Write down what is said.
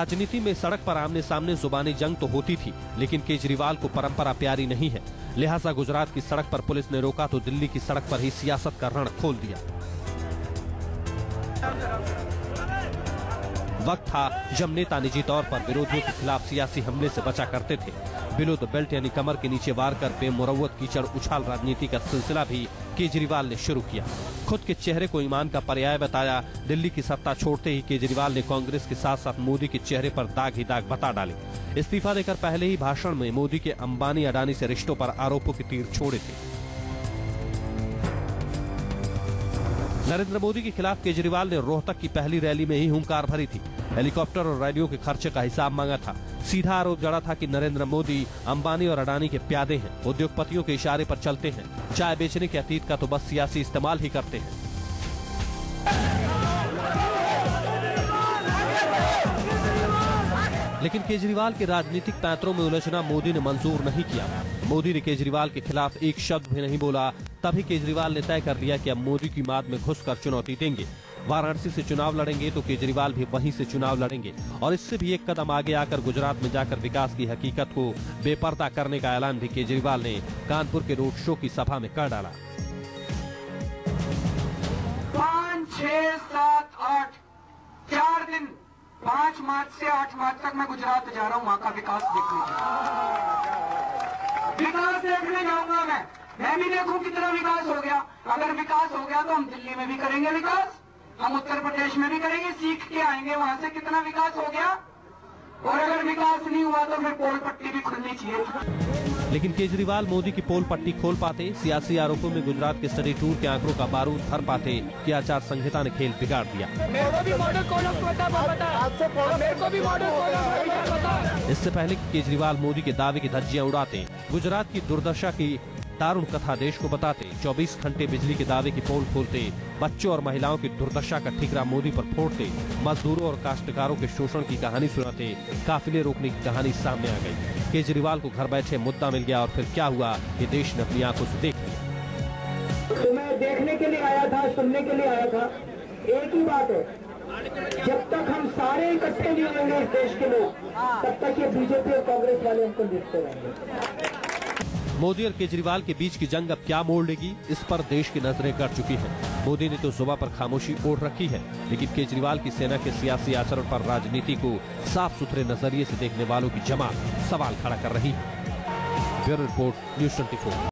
राजनीति में सड़क पर आमने सामने जुबानी जंग तो होती थी, लेकिन केजरीवाल को परंपरा प्यारी नहीं है। लिहाजा गुजरात की सड़क पर पुलिस ने रोका तो दिल्ली की सड़क पर ही सियासत का रण खोल दिया। वक्त था जब नेता निजी तौर पर विरोधियों के खिलाफ सियासी हमले से बचा करते थे बिलो द बेल्ट यानी कमर के नीचे वार कर बेमुरवत कीचड़ उछाल राजनीति का सिलसिला भी केजरीवाल ने शुरू किया। खुद के चेहरे को ईमान का पर्याय बताया, दिल्ली की सत्ता छोड़ते ही केजरीवाल ने कांग्रेस के साथ साथ मोदी के चेहरे पर दाग ही दाग बता डाले। इस्तीफा देकर पहले ही भाषण में मोदी के अंबानी अडानी से रिश्तों पर आरोपों के तीर छोड़े थे। नरेंद्र मोदी के खिलाफ केजरीवाल ने रोहतक की पहली रैली में ही हुंकार भरी थी। हेलीकॉप्टर और रैलियों के खर्चे का हिसाब मांगा था। सीधा आरोप जड़ा था कि नरेंद्र मोदी, अंबानी और अडानी के प्यादे हैं, उद्योगपतियों के इशारे पर चलते हैं। चाय बेचने के अतीत का तो बस सियासी इस्तेमाल ही करते हैं। लेकिन केजरीवाल के राजनीतिक पैंतरों में उलझना मोदी ने मंजूर नहीं किया। मोदी ने केजरीवाल के खिलाफ एक शब्द भी नहीं बोला तभी केजरीवाल ने तय कर लिया कि अब मोदी की मात में घुसकर चुनौती देंगे। वाराणसी से चुनाव लड़ेंगे तो केजरीवाल भी वहीं से चुनाव लड़ेंगे। और इससे भी एक कदम आगे आकर गुजरात में जाकर विकास की हकीकत को बेपर्दा करने का ऐलान भी केजरीवाल ने कानपुर के रोड शो की सभा में कर डाला। पाँच, छह, सात, आठ, चार दिन, पाँच मार्च से आठ मार्च तक मैं गुजरात जा रहा हूँ, वहाँ का विकास देखने विकास देखने जाऊँगा मैं। मैं भी देखूँ कितना विकास हो गया। अगर विकास हो गया तो हम दिल्ली में भी करेंगे विकास हम उत्तर प्रदेश में भी करेंगे सीख के आएँगे वहाँ से कितना विकास हो गया। और अगर विकास नहीं हुआ तो फिर पोल पट्टी भी खुलनी चाहिए। लेकिन केजरीवाल मोदी की पोल पट्टी खोल पाते सियासी आरोपों में गुजरात के स्टडी टूर के आंकड़ों का बारूद भर पाते कि आचार संहिता ने खेल बिगाड़ दिया। मेरे को भी मॉडल कोड ऑफ़ बता बता। मेरे को भी मॉडल कोड ऑफ़ बता इससे पहले केजरीवाल मोदी के दावे की धज्जियाँ उड़ाते गुजरात की दुर्दशा की दारुण कथा देश को बताते 24 घंटे बिजली के दावे की पोल खोलते, बच्चों और महिलाओं की दुर्दशा का ठिकरा मोदी पर फोड़ते, मजदूरों और काश्तकारों के शोषण की कहानी सुनाते, काफिले रोकने की कहानी सामने आ गई। केजरीवाल को घर बैठे मुद्दा मिल गया और फिर क्या हुआ, ये देश ने अपनी आँखों से देख लिया। तो मैं देखने के लिए आया था, सुनने के लिए आया था। एक ही बात है, जब तक हम सारे इकट्ठे नहीं होंगे इस देश के लोग, तब तक ये बीजेपी और कांग्रेस वाले हमको देखते रहेंगे। मोदी और केजरीवाल के बीच की जंग अब क्या मोड़ लेगी, इस पर देश की नज़रें कर चुकी हैं। मोदी ने तो सुबह पर खामोशी ओढ़ रखी है, लेकिन केजरीवाल की सेना के सियासी आचरण पर राजनीति को साफ़ सुथरे नज़रिए से देखने वालों की जमात सवाल खड़ा कर रही है ब्यूरो रिपोर्ट, न्यूज़ ट्वेंटी